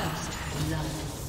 First blood.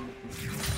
you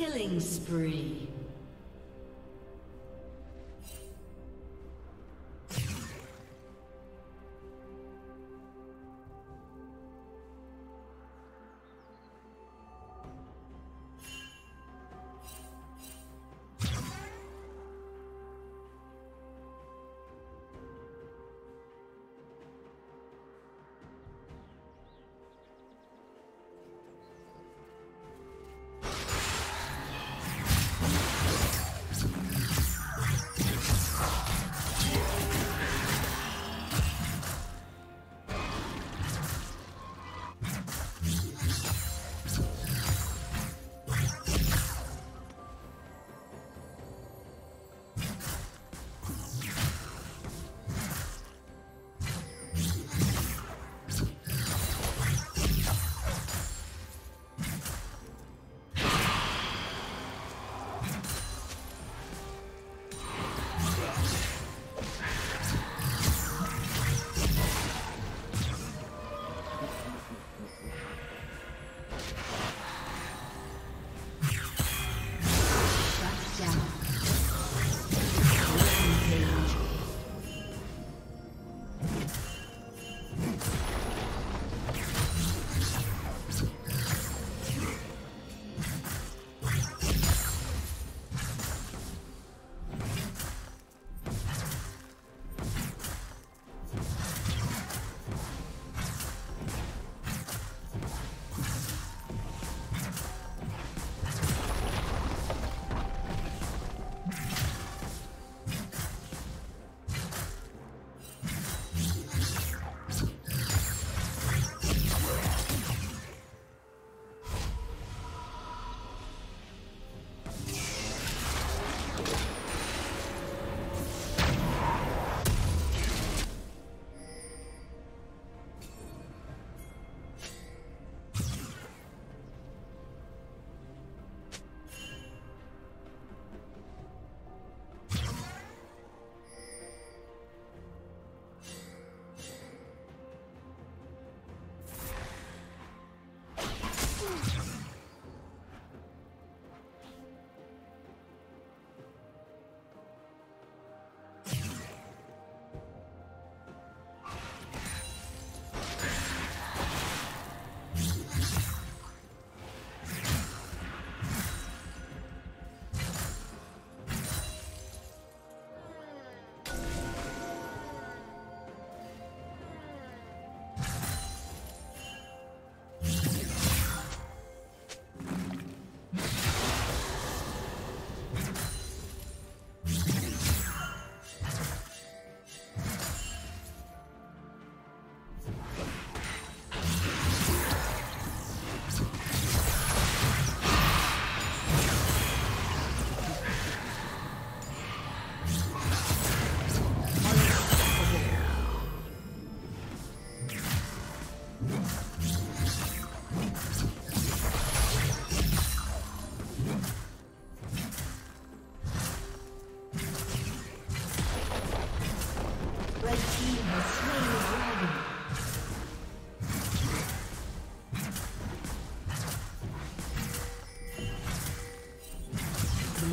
Killing spree.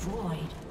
destroyed.